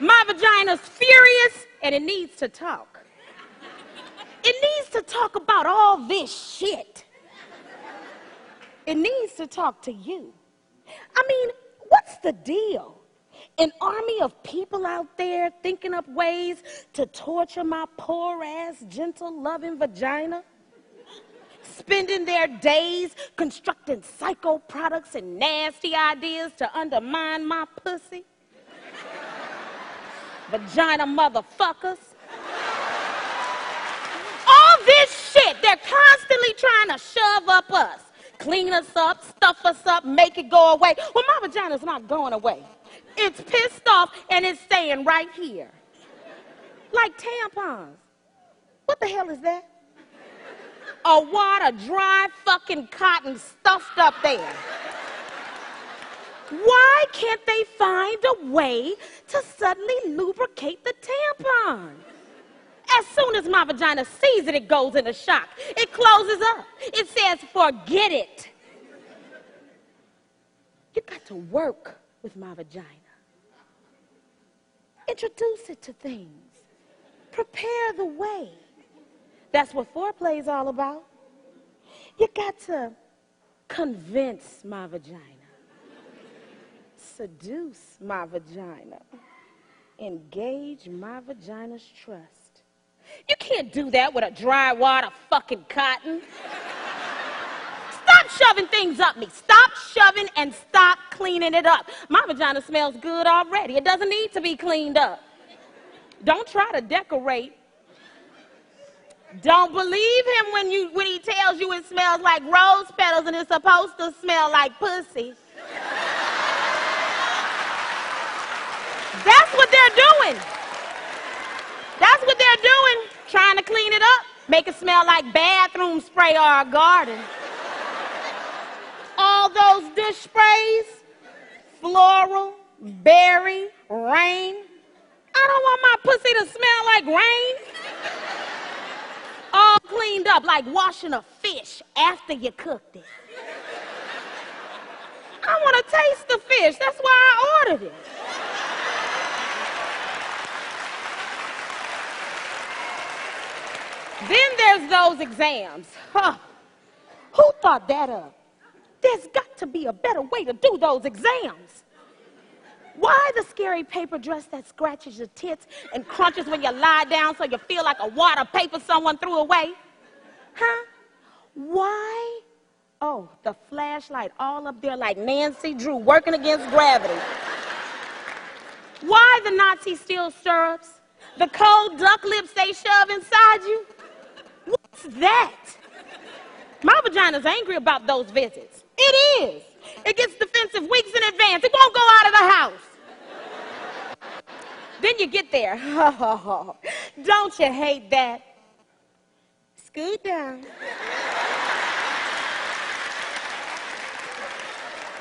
My vagina's furious and it needs to talk. It needs to talk about all this shit. It needs to talk to you. I mean, what's the deal? An army of people out there thinking up ways to torture my poor ass, gentle, loving vagina? Spending their days constructing psycho products and nasty ideas to undermine my pussy? Vagina motherfuckers. All this shit, they're constantly trying to shove up us clean us up, stuff us up, make it go away. Well, my vagina's not going away. It's pissed off and it's staying right here. Like tampons. What the hell is that? A wad of dry fucking cotton stuffed up there. Why can't they find a way to suddenly lubricate the tampon? As soon as my vagina sees it, it goes into shock. It closes up. It says, forget it. You got to work with my vagina. Introduce it to things. Prepare the way. That's what foreplay is all about. You got to convince my vagina, seduce my vagina, engage my vagina's trust. You can't do that with a dry wad of fucking cotton. Stop shoving things up me. Stop shoving and stop cleaning it up. My vagina smells good already. It doesn't need to be cleaned up. Don't try to decorate. Don't believe him when you when he tells you it smells like rose petals and it's supposed to smell like pussy. That's what they're doing. That's what they're doing, trying to clean it up, make it smell like bathroom spray or a garden. All those douche sprays, floral, berry, rain. I don't want my pussy to smell like rain. All cleaned up like washing a fish after you cooked it. I want to taste the fish. That's why I ordered it. Then there's those exams. Huh. Who thought that up? There's got to be a better way to do those exams. Why the scary paper dress that scratches your tits and crunches when you lie down so you feel like a wad of paper someone threw away? Huh? Why? Oh, the flashlight all up there like Nancy Drew working against gravity. Why the Nazi steel stirrups? The cold duck lips they shove inside you? What's that? My vagina's angry about those visits. It is. It gets defensive weeks in advance. It won't go out of the house. then you get there. Don't you hate that? Scoot down.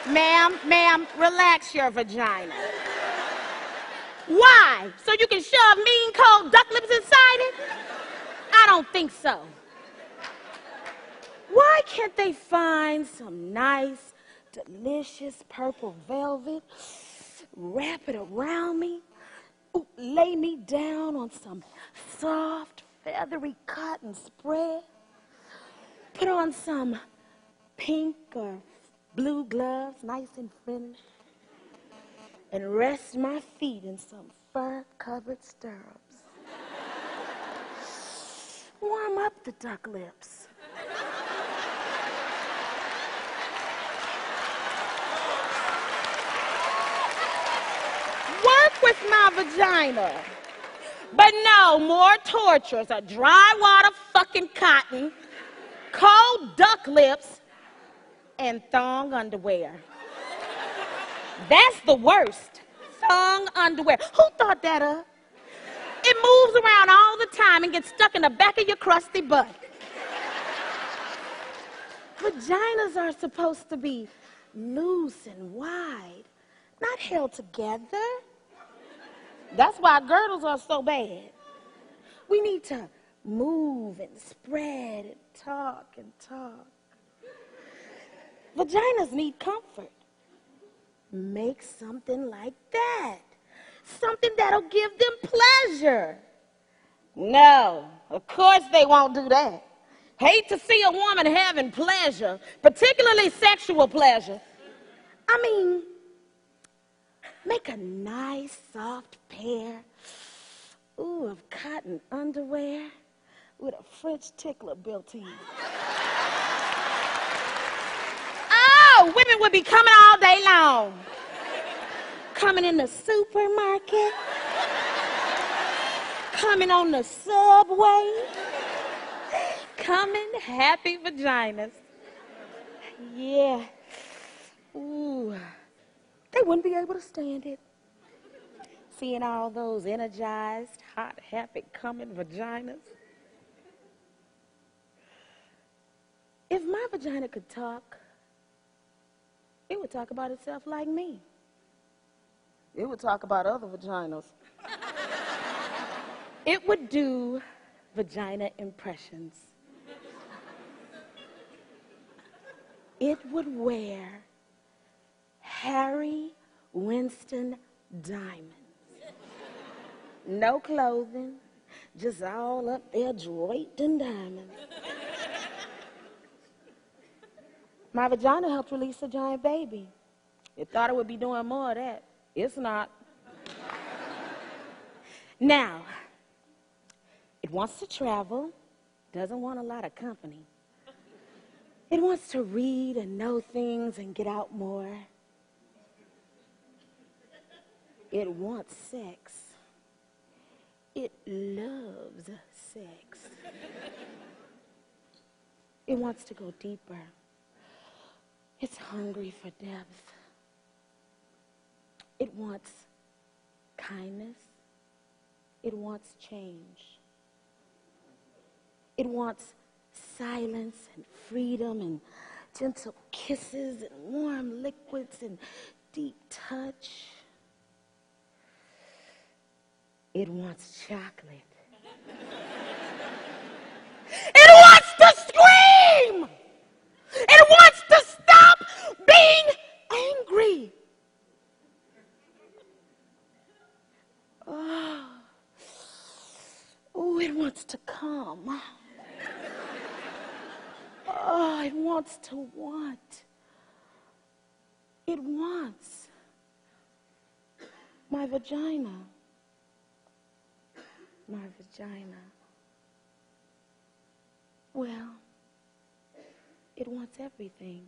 ma'am, ma'am, relax your vagina. Why? So you can shove mean cold duck lips inside it? I don't think so. Why can't they find some nice, delicious purple velvet, wrap it around me, lay me down on some soft, feathery cotton spread, put on some pink or blue gloves, nice and friendly, and rest my feet in some fur-covered stirrups. Warm up the duck lips. Work with my vagina. But no, more tortures. A dry of fucking cotton, cold duck lips, and thong underwear. That's the worst. Thong underwear. Who thought that up? It moves around all the time and gets stuck in the back of your crusty butt. Vaginas are supposed to be loose and wide, not held together. That's why girdles are so bad. We need to move and spread and talk and talk. Vaginas need comfort. Make something like that something that'll give them pleasure. No, of course they won't do that. Hate to see a woman having pleasure, particularly sexual pleasure. I mean, make a nice soft pair, ooh, of cotton underwear with a French tickler built in. Oh, women would be coming all day long. Coming in the supermarket, coming on the subway, coming happy vaginas. Yeah. Ooh. They wouldn't be able to stand it. Seeing all those energized, hot, happy, coming vaginas. If my vagina could talk, it would talk about itself like me. It would talk about other vaginas. it would do vagina impressions. It would wear Harry Winston diamonds. No clothing, just all up there draped in diamonds. My vagina helped release a giant baby. It thought it would be doing more of that. It's not. now, it wants to travel, doesn't want a lot of company. It wants to read and know things and get out more. It wants sex. It loves sex. it wants to go deeper. It's hungry for depth. It wants kindness. It wants change. It wants silence and freedom and gentle kisses and warm liquids and deep touch. It wants chocolate. it wants to scream! It wants to stop being angry. Oh, oh it wants to come. Oh, it wants to want. It wants my vagina. My vagina. Well, it wants everything.